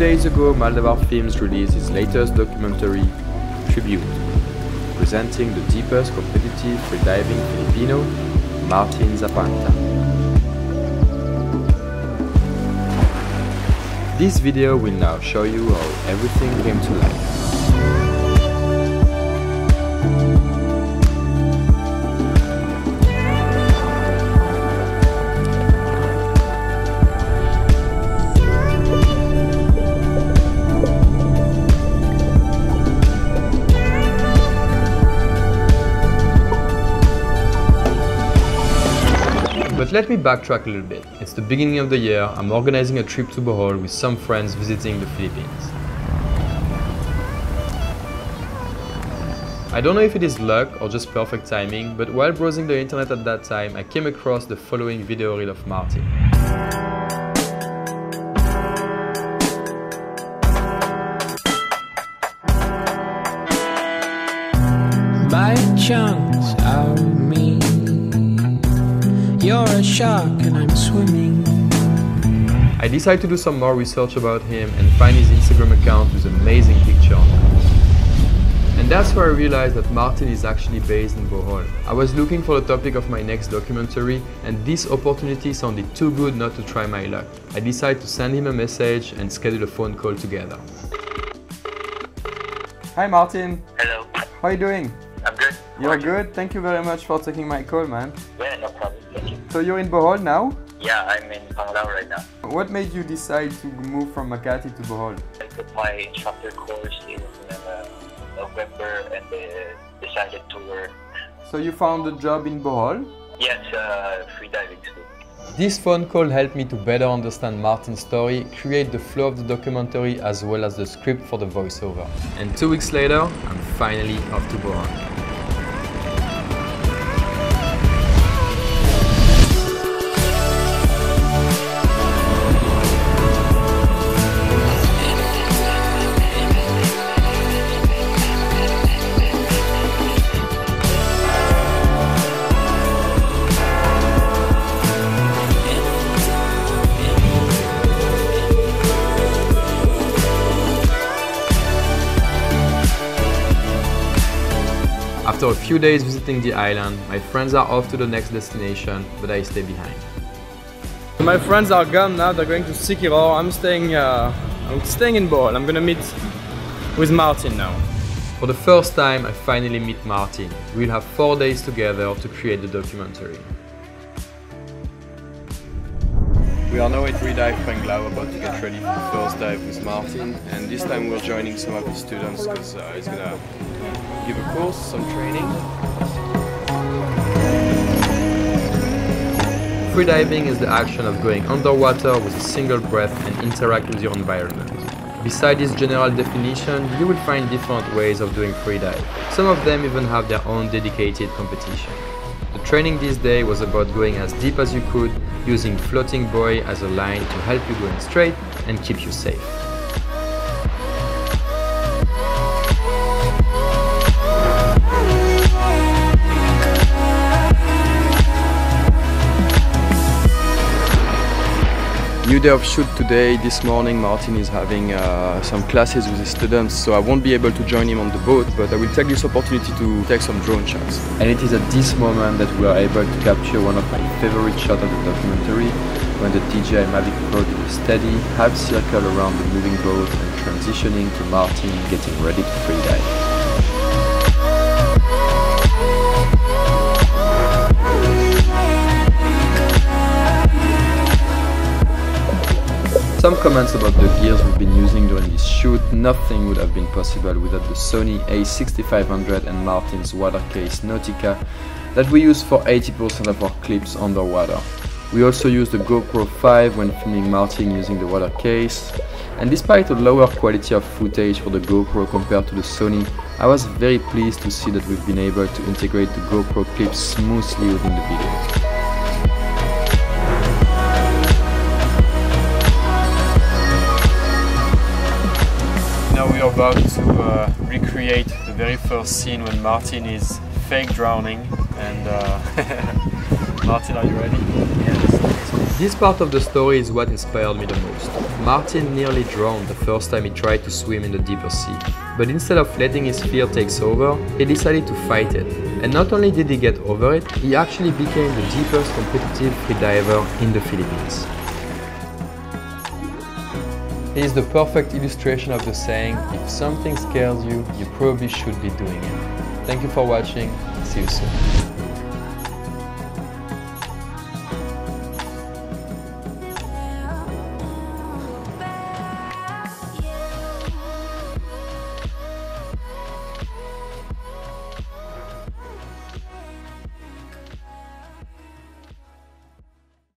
days ago, Maldavar Films released its latest documentary, Tribute, presenting the deepest competitive freediving Filipino, Martin Zapanta. This video will now show you how everything came to life. Let me backtrack a little bit. It's the beginning of the year, I'm organizing a trip to Bohol with some friends visiting the Philippines. I don't know if it is luck or just perfect timing, but while browsing the internet at that time, I came across the following video reel of Martin. Bite chunks You're a shark and I'm swimming. I decided to do some more research about him and find his Instagram account with amazing picture on it. And that's where I realized that Martin is actually based in Bohol. I was looking for the topic of my next documentary and this opportunity sounded too good not to try my luck. I decided to send him a message and schedule a phone call together. Hi Martin, Hello. how are you doing? I'm good. You're good? Thank you very much for taking my call man. Yeah, So you're in Bohol now? Yeah, I'm in Panglao right now. What made you decide to move from Makati to Bohol? I took my instructor course in uh, November and uh, decided to work. So you found a job in Bohol? Yes, uh, free diving school. This phone call helped me to better understand Martin's story, create the flow of the documentary as well as the script for the voiceover. And two weeks later, I'm finally off to Bohol. A few days visiting the island, my friends are off to the next destination, but I stay behind. My friends are gone now, they're going to Siquijor. I'm staying, uh, I'm staying in Bohol. I'm gonna meet with Martin now. For the first time, I finally meet Martin. We'll have four days together to create the documentary. We are now at Redive Panglao about to get ready for the first dive with Martin and this time we're joining some of the students because uh, he's gonna give a course, some training. Freediving is the action of going underwater with a single breath and interact with your environment. Beside this general definition, you will find different ways of doing freedive. Some of them even have their own dedicated competition. The training this day was about going as deep as you could, using floating buoy as a line to help you going straight and keep you safe. New day of shoot today. This morning Martin is having uh, some classes with his students so I won't be able to join him on the boat but I will take this opportunity to take some drone shots. And it is at this moment that we are able to capture one of my favorite shots of the documentary when the DJI Mavic Pro did a steady half circle around the moving boat and transitioning to Martin getting ready to freedive. Some comments about the gears we've been using during this shoot, nothing would have been possible without the Sony a6500 and Martin's water case Nauticam that we use for 80% of our clips underwater. We also use the GoPro 5 when filming Martin using the water case, and despite a lower quality of footage for the GoPro compared to the Sony, I was very pleased to see that we've been able to integrate the GoPro clips smoothly within the video. Now we are about to uh, recreate the very first scene when Martin is fake drowning and uh, Martin are you ready? Yes, This part of the story is what inspired me the most. Martin nearly drowned the first time he tried to swim in the deeper sea. But instead of letting his fear take over, he decided to fight it. And not only did he get over it, he actually became the deepest competitive freediver in the Philippines. He is the perfect illustration of the saying, if something scares you, you probably should be doing it. Thank you for watching, see you soon.